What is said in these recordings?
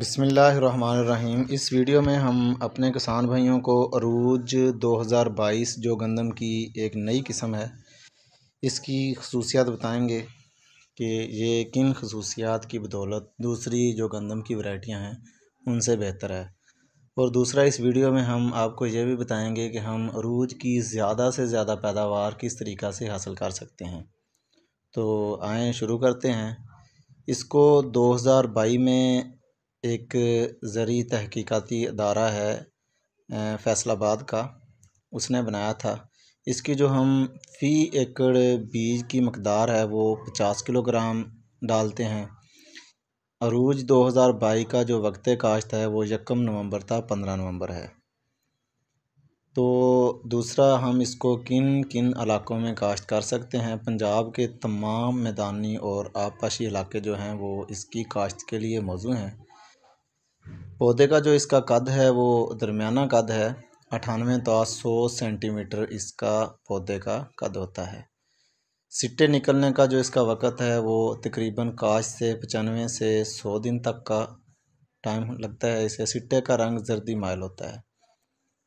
بسم اللہ الرحمن الرحیم۔ اس ویڈیو میں ہم اپنے کسان بھائیوں کو عروج دو ہزار بائیس جو گندم کی ایک نئی قسم ہے، اس کی خصوصیات بتائیں گے کہ یہ کن خصوصیات کی بدولت دوسری جو گندم کی ورائٹیاں ہیں، ان سے بہتر ہے۔ اور دوسرا، اس ویڈیو میں ہم آپ کو یہ بھی بتائیں گے کہ ہم عروج کی زیادہ سے زیادہ پیداوار کس طریقہ سے حاصل کر سکتے ہیں۔ تو آئیں شروع کرتے ہیں۔ اس کو دو ہزار بائی میں ایک زرعی تحقیقاتی ادارہ ہے فیصل آباد کا۔ اس نے بنایا تھا۔ اس کی جو ہم فی ایکڑ بیج کی مقدار ہے، وہ پچاس کلو گرام ڈالتے ہیں۔ عروج دو ہزار بائی کا جو وقت کاشت ہے، وہ یکم نومبر تھا پندرہ نومبر ہے۔ تو دوسرا، ہم اس کو کن کن علاقوں میں کاشت کر سکتے ہیں؟ پنجاب کے تمام میدانی اور آبپاشی علاقے جو ہیں، وہ اس کی کاشت کے لیے موزوں ہیں۔ پودے کا جو اس کا قد ہے، وہ درمیانہ قد ہے۔ اٹھانوے تا سو سینٹی میٹر اس کا پودے کا قد ہوتا ہے۔ سٹے نکلنے کا جو اس کا وقت ہے، وہ تقریباً کاش سے پچانوے سے سو دن تک کا ٹائم لگتا ہے۔ اسے سٹے کا رنگ زردی مائل ہوتا ہے۔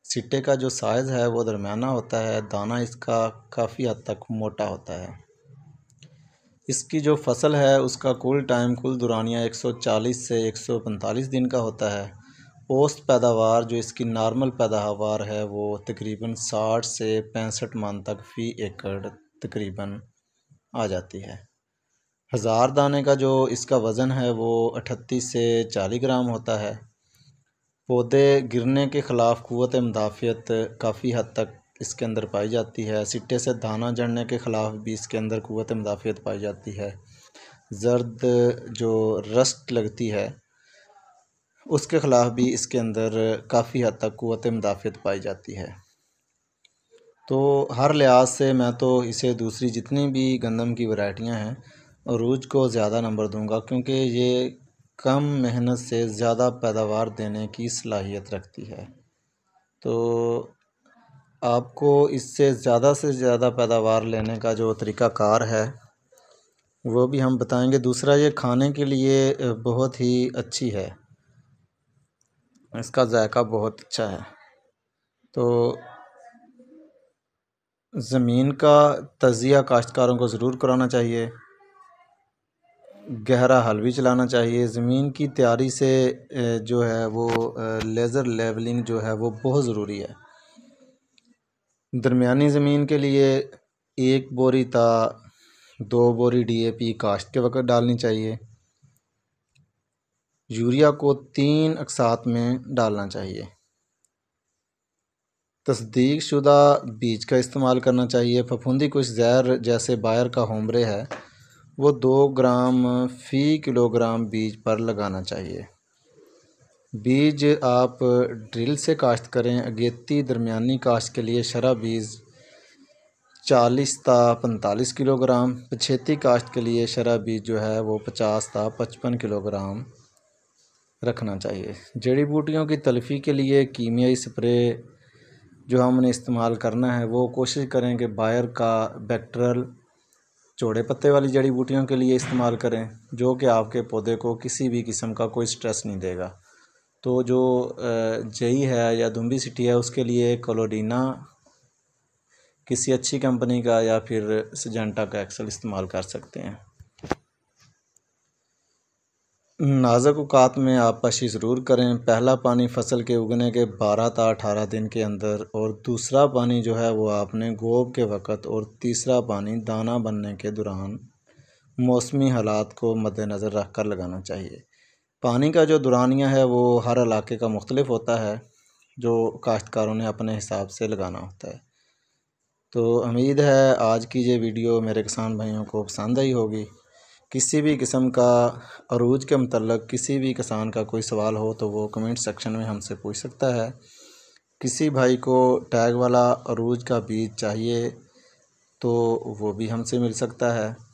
سٹے کا جو سائز ہے، وہ درمیانہ ہوتا ہے۔ دانہ اس کا کافی حد تک موٹا ہوتا ہے۔ اس کی جو فصل ہے، اس کا کل ٹائم کل دورانیہ ایک سو چالیس سے ایک سو پنتالیس دن کا ہوتا ہے۔ اوسط پیداوار جو اس کی نارمل پیداوار ہے، وہ تقریباً ساٹھ سے پینسٹھ من تک فی ایکڑ تقریباً آ جاتی ہے۔ ہزار دانے کا جو اس کا وزن ہے، وہ اٹھتیس سے چالیس گرام ہوتا ہے۔ پودے گرنے کے خلاف قوت مدافعت کافی حد تک اس کے اندر پائی جاتی ہے۔ سٹے سے دانہ جڑنے کے خلاف بھی اس کے اندر قوت مدافعت پائی جاتی ہے۔ زرد جو رسٹ لگتی ہے، اس کے خلاف بھی اس کے اندر کافی حد تک قوت مدافعت پائی جاتی ہے۔ تو ہر لحاظ سے میں تو اسے دوسری جتنی بھی گندم کی ورائٹیاں ہیں، عروج کو زیادہ نمبر دوں گا، کیونکہ یہ کم محنت سے زیادہ پیداوار دینے کی صلاحیت رکھتی ہے۔ تو آپ کو اس سے زیادہ سے زیادہ پیداوار لینے کا جو طریقہ کار ہے، وہ بھی ہم بتائیں گے۔ دوسرا، یہ کھانے کے لیے بہت ہی اچھی ہے۔ اس کا ذائقہ بہت اچھا ہے۔ تو زمین کا تجزیہ کاشتکاروں کو ضرور کرانا چاہیے۔ گہرا حل بھی چلانا چاہیے۔ زمین کی تیاری سے جو ہے وہ لیزر لیولنگ جو ہے وہ بہت ضروری ہے۔ درمیانی زمین کے لیے ایک بوری تا دو بوری ڈی اے پی کاشت کے وقت ڈالنی چاہیے۔ یوریا کو تین اقساط میں ڈالنا چاہیے۔ تصدیق شدہ بیج کا استعمال کرنا چاہیے۔ پھپھوندی کچھ زہر جیسے بائر کا ہومرے ہے، وہ دو گرام فی کلو گرام بیج پر لگانا چاہیے۔ بیج آپ ڈرل سے کاشت کریں، اگیتی درمیانی کاشت کے لیے شرح بیج چالیس تا پنتالیس کلو گرام، پچھیتی کاشت کے لیے شرح بیج جو ہے وہ پچاس تا پچپن کلو گرام رکھنا چاہیے۔ جڑی بوٹیوں کی تلفی کے لیے کیمیائی سپرے جو ہم نے استعمال کرنا ہے، وہ کوشش کریں کہ بائر کا بیکٹرل چوڑے پتے والی جڑی بوٹیوں کے لیے استعمال کریں، جو کہ آپ کے پودے کو کسی بھی قسم کا کوئی سٹریس نہیں دے گا۔ تو جو جئی ہے یا دمبی سٹی ہے، اس کے لیے کلوڈینا کسی اچھی کمپنی کا یا پھر سجنٹا کا ایکسل استعمال کر سکتے ہیں۔ نازک اوقات میں آپ پشی ضرور کریں۔ پہلا پانی فصل کے اگنے کے بارہ تا اٹھارہ دن کے اندر، اور دوسرا پانی جو ہے وہ آپ نے گوب کے وقت، اور تیسرا پانی دانہ بننے کے دوران موسمی حالات کو مد نظر رکھ کر لگانا چاہیے۔ پانی کا جو دورانیہ ہے وہ ہر علاقے کا مختلف ہوتا ہے، جو کاشتکاروں نے اپنے حساب سے لگانا ہوتا ہے۔ تو امید ہے آج کی یہ ویڈیو میرے کسان بھائیوں کو پسند آئی ہوگی۔ کسی بھی قسم کا عروج کے متعلق کسی بھی کسان کا کوئی سوال ہو تو وہ کمنٹ سیکشن میں ہم سے پوچھ سکتا ہے۔ کسی بھائی کو ٹیگ والا عروج کا بیج چاہیے تو وہ بھی ہم سے مل سکتا ہے۔